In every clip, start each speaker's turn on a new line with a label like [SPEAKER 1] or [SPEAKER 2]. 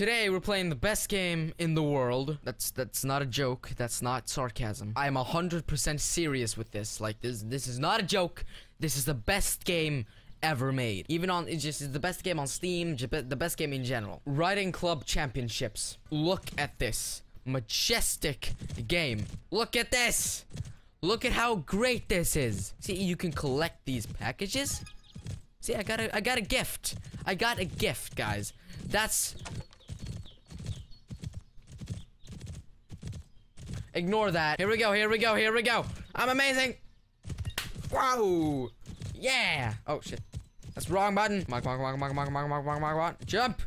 [SPEAKER 1] Today we're playing the best game in the world. That's that's not a joke. That's not sarcasm. I am hundred percent serious with this. Like this this is not a joke. This is the best game ever made. Even on it's just it's the best game on Steam. The best game in general. Riding Club Championships. Look at this majestic game. Look at this. Look at how great this is. See, you can collect these packages. See, I got a I got a gift. I got a gift, guys. That's Ignore that. Here we go, here we go, here we go. I'm amazing. Wow. Yeah. Oh, shit. That's wrong button. Come on, come on, come on, come on, come on, come on, come on, come on. Jump.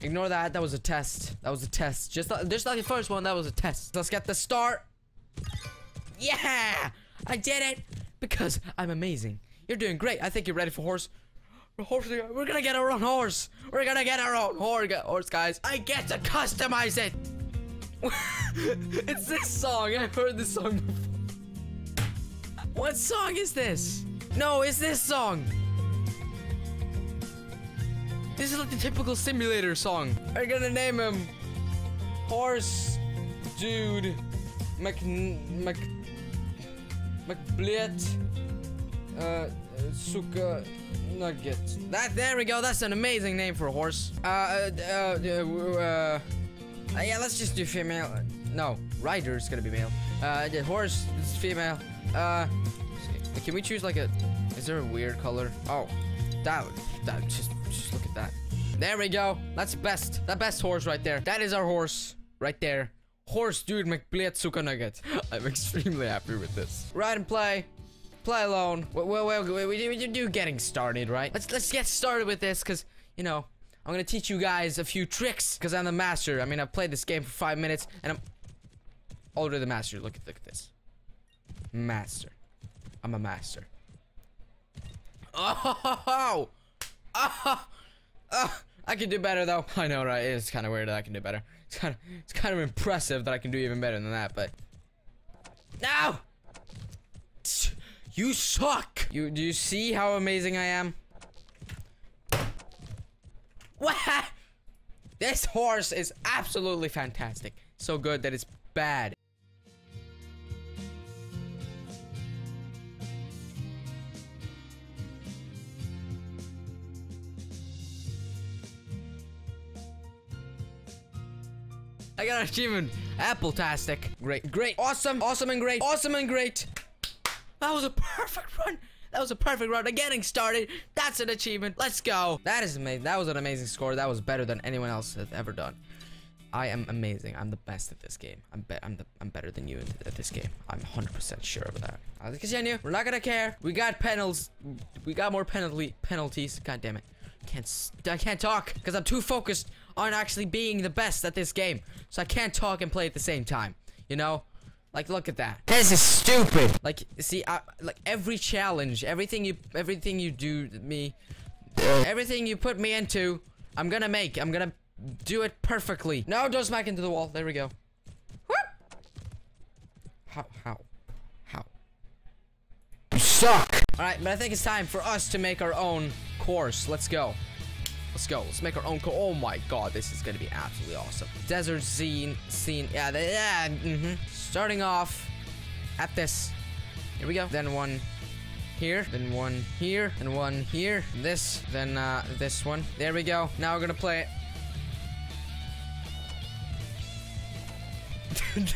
[SPEAKER 1] Ignore that. That was a test. That was a test. Just, just like the first one, that was a test. Let's get the start. Yeah. I did it. Because I'm amazing. You're doing great. I think you're ready for horse. Horse, we're gonna get our own horse. We're gonna get our own horse, guys. I get to customize it. it's this song. I've heard this song before. What song is this? No, it's this song. This is like the typical simulator song. We're gonna name him Horse Dude Mc Mc McBlit uh Suka Nugget. That there we go. That's an amazing name for a horse. Uh, uh, uh, uh, uh yeah. Let's just do female. No, rider is gonna be male. Uh, the horse is female. Uh, can we choose like a? Is there a weird color? Oh, that that just just look at that. There we go. That's best. That best horse right there. That is our horse right there. Horse dude McBlit Suka Nugget. I'm extremely happy with this. Ride and play. Play alone. Well, well, well we, we, we do getting started, right? Let's let's get started with this, cause you know I'm gonna teach you guys a few tricks, cause I'm the master. I mean, I've played this game for five minutes, and I'm already the master. Look at look at this, master. I'm a master. Oh, oh, oh, I can do better though. I know, right? It's kind of weird that I can do better. It's kind of it's impressive that I can do even better than that, but no. You suck! You do you see how amazing I am? What? This horse is absolutely fantastic. So good that it's bad. I got an achievement. Apple-tastic. Great, great, awesome, awesome and great, awesome and great. That was a perfect run. That was a perfect run. Getting started. That's an achievement. Let's go. That is amazing. That was an amazing score. That was better than anyone else has ever done. I am amazing. I'm the best at this game. I'm be I'm the I'm better than you at this game. I'm 100% sure of that. Uh, Let's continue. We're not gonna care. We got penalties. We got more penalty penalties. God damn it. Can't I can't talk because I'm too focused on actually being the best at this game. So I can't talk and play at the same time. You know? Like, look at that. This is stupid. Like, see, I, like every challenge, everything you, everything you do me, everything you put me into, I'm gonna make. I'm gonna do it perfectly. No, don't smack into the wall. There we go. Whoop. How? How? How? You suck. All right, but I think it's time for us to make our own course. Let's go. Let's go. Let's make our own co- Oh my god, this is gonna be absolutely awesome. Desert scene, scene. Yeah, the, yeah. Mm -hmm. Starting off at this. Here we go. Then one here, then one here, and one here. This, then uh, this one. There we go. Now we're gonna play it.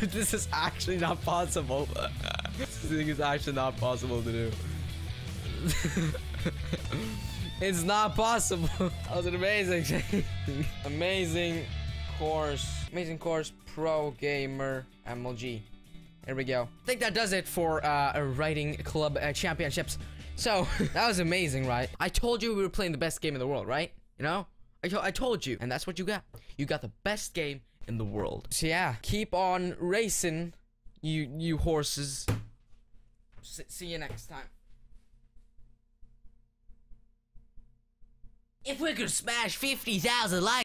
[SPEAKER 1] this is actually not possible. this thing is actually not possible to do. It's not possible. that was an amazing amazing course. Amazing course pro gamer MLG. There we go. I think that does it for uh, a Riding club uh, championships. So that was amazing, right? I told you we were playing the best game in the world, right? You know? I, to I told you, and that's what you got. You got the best game in the world. So yeah, keep on racing, you you horses. S see you next time. If we could smash 50,000 likes.